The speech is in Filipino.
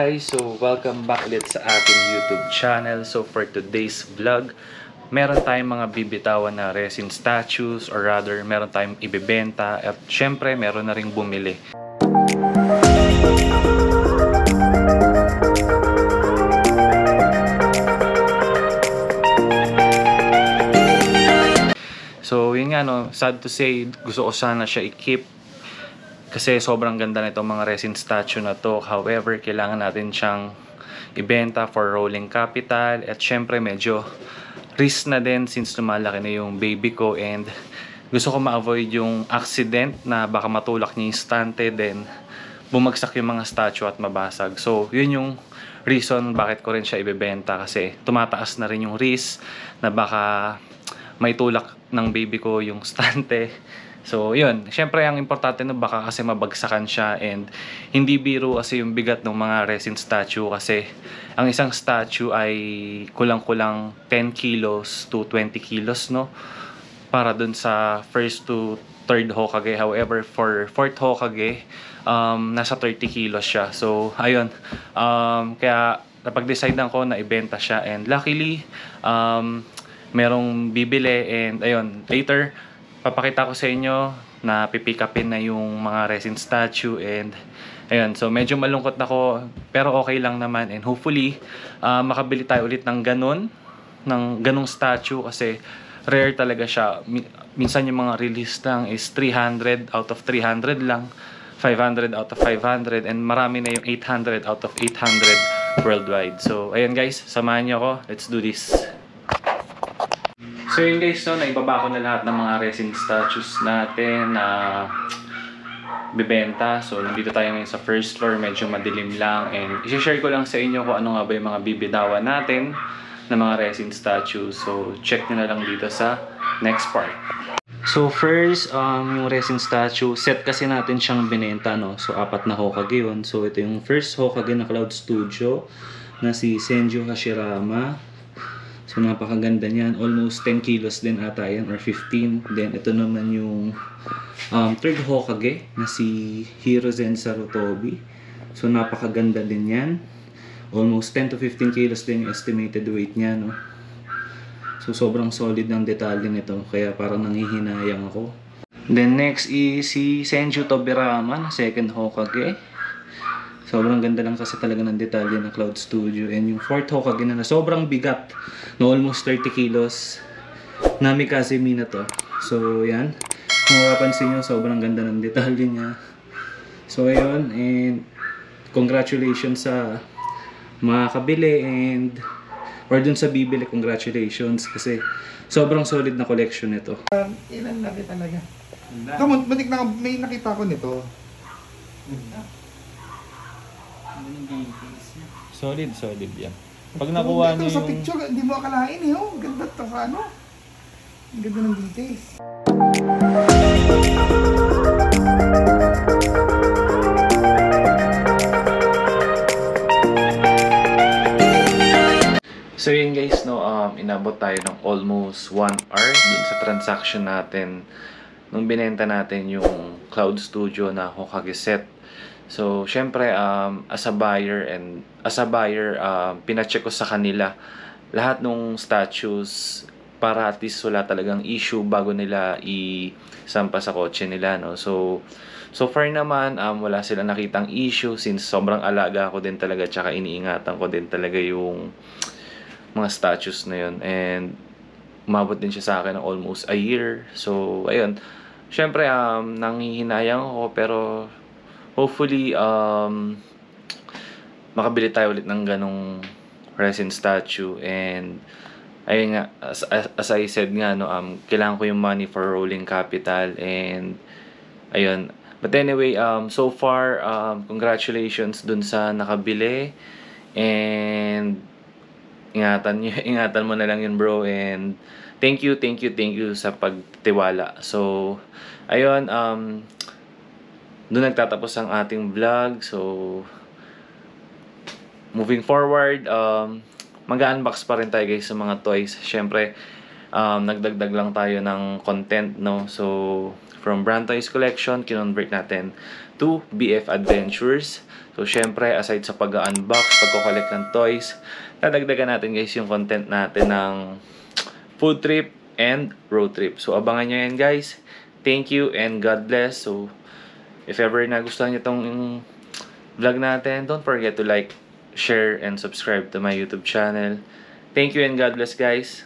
Guys, so welcome back ulit sa ating YouTube channel. So for today's vlog, meron tayong mga bibitawan na resin statues or rather meron tayong ibebenta at syempre meron na ring bumili. So yun nga no, sad to say, gusto ko sana siya i-keep kasi sobrang ganda nitong mga resin statue na to. However, kailangan natin siyang ibenta for rolling capital. At syempre, medyo risk na din since lumalaki na yung baby ko. And gusto ko ma-avoid yung accident na baka matulak niya yung stante. Then, bumagsak yung mga statue at mabasag. So, yun yung reason bakit ko rin siya ibebenta. Kasi tumataas na rin yung risk na baka may tulak ng baby ko yung stante. So, yun. Siyempre, ang importante na baka kasi mabagsakan siya and hindi biro kasi yung bigat ng mga resin statue kasi ang isang statue ay kulang-kulang 10 kilos to 20 kilos, no? Para dun sa first to third Hokage. However, for fourth Hokage, um, nasa 30 kilos siya. So, ayun. Um, kaya, napag-decide ko na ibenta siya and luckily, um, merong bibili and ayun, later, papakita ko sa inyo na pipick upin na yung mga resin statue and ayun so medyo malungkot ako pero okay lang naman and hopefully uh, makabili tayo ulit ng ganun ng ganung statue kasi rare talaga siya. Minsan yung mga release lang is 300 out of 300 lang 500 out of 500 and marami na yung 800 out of 800 worldwide. So ayun guys samahan niyo ako. Let's do this So yun guys, no, naibaba ko na lahat ng mga resin statues natin na bibenta. So nandito tayo ngayon sa first floor, medyo madilim lang. And isi-share ko lang sa inyo kung ano nga ba yung mga bibitawan natin na mga resin statues. So check nyo na lang dito sa next part. So first, um, yung resin statue, set kasi natin siyang binenta, no? So apat na Hokage yun. So ito yung first Hokage na Cloud Studio na si Senju Hashirama. So napakaganda niyan. Almost 10 kilos din ata yan or 15. Then ito naman yung um, third Hokage na si Hirozen Sarutobi. So napakaganda din yan. Almost 10 to 15 kilos din yung estimated weight niya. No? So sobrang solid ng detalye nito. Kaya parang nangihinayang ako. Then next is si Senju Tobirama na second Hokage. Sobrang ganda lang kasi talaga ng detalye ng Cloud Studio. And yung fourth Hokage na, na sobrang bigat. No, almost 30 kilos. Nami Kazemi na to. So, yan. Kung mapapansin nyo, sobrang ganda ng detalye niya. So, ayun. And congratulations sa mga kabili and or dun sa bibili, congratulations. Kasi sobrang solid na collection nito. Um, ilan laki talaga. Ito, muntik na, may nakita ko nito. Solid, solid yan. Pag nakuha niyo sa yung... picture, hindi mo akalain eh. Oh. Ganda to sa ano. Ang ganda ng details. So yun guys, no, um, inabot tayo ng almost 1 hour dun sa transaction natin nung binenta natin yung Cloud Studio na Hokage set. So, syempre, um, as a buyer and as a buyer, um, pinacheck ko sa kanila lahat ng statues para at least wala talagang issue bago nila isampa sa kotse nila, no. So, so far naman, um, wala silang nakitang issue since sobrang alaga ko din talaga tsaka iniingatan ko din talaga yung mga statues na yun. And umabot din siya sa akin ng almost a year. So, ayun. Siyempre, um, nanghihinayang ako pero hopefully, um, makabili tayo ulit ng ganong resin statue. And, ayun nga, as, as, I said nga, no, um, kailangan ko yung money for rolling capital. And, ayun. But anyway, um, so far, um, congratulations dun sa nakabili. And, ingatan niyo ingatan mo na lang yun bro and thank you thank you thank you sa pagtiwala so ayun um doon nagtatapos ang ating vlog so moving forward um mag-unbox pa rin tayo guys sa mga toys syempre um, nagdagdag lang tayo ng content, no? So, from Brand Toys Collection, kinonvert natin to BF Adventures. So, syempre, aside sa pag-unbox, pagko-collect ng toys, nadagdagan natin guys yung content natin ng food trip and road trip. So, abangan nyo yan guys. Thank you and God bless. So, if ever nagustuhan nyo tong vlog natin, don't forget to like, share, and subscribe to my YouTube channel. Thank you and God bless guys.